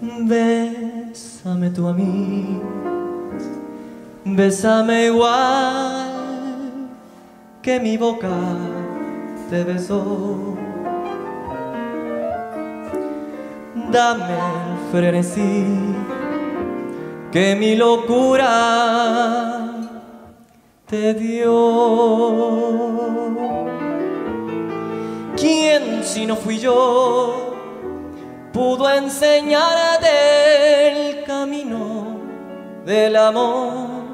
Bésame tú a mí, bésame igual que mi boca te besó. Dame el frenesí que mi locura te dio. ¿Quién si no fui yo pudo enseñarte el camino del amor?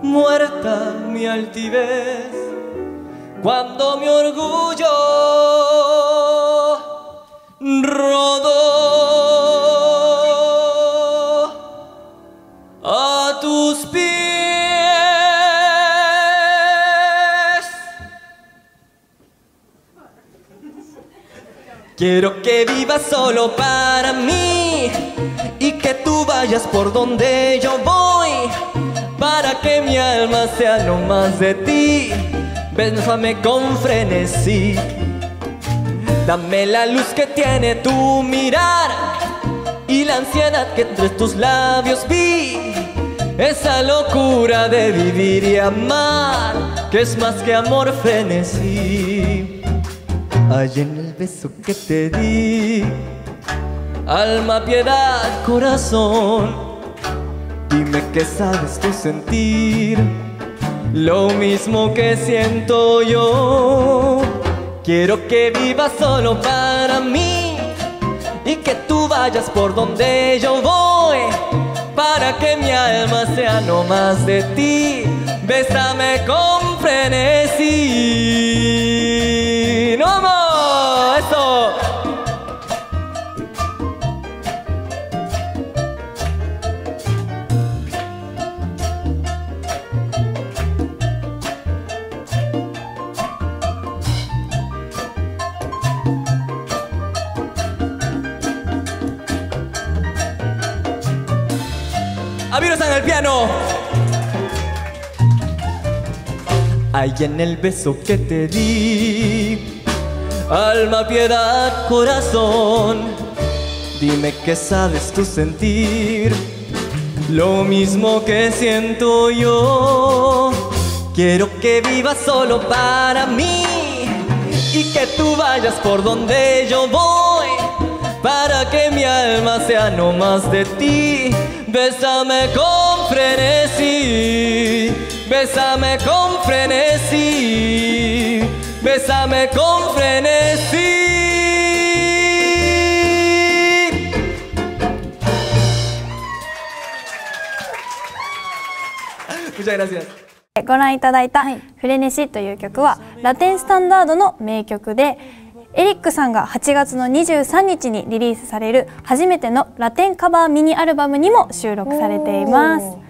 Muerta mi altivez cuando mi orgullo Quiero que vivas solo para mí y que tú vayas por donde yo voy para que mi alma sea no más de ti. Bésame con frenesí. Dame la luz que tiene tu mirar y la ansiedad que entre tus labios vi. Esa locura de vivir y amar, que es más que amor frenesí. Hay en el beso que te di, alma, piedad, corazón. Dime que sabes tú sentir lo mismo que siento yo. Quiero que vivas solo para mí y que tú vayas por donde yo voy para que mi alma sea no más de ti. Bésame con frenesí. Aviro en el piano. Hay en el beso que te di, alma, piedad, corazón. Dime que sabes tú sentir lo mismo que siento yo. Quiero que vivas solo para mí y que tú vayas por donde yo voy para que mi alma sea no más de ti. Bésame con frenesí, bésame con frenesí, bésame con frenesí. Muchas gracias. ご覧いただいた「フレネシ」という曲はラテンスタンダードの名曲でエリックさんが8月の23日にリリースされる初めてのラテンカバーミニアルバムにも収録されています。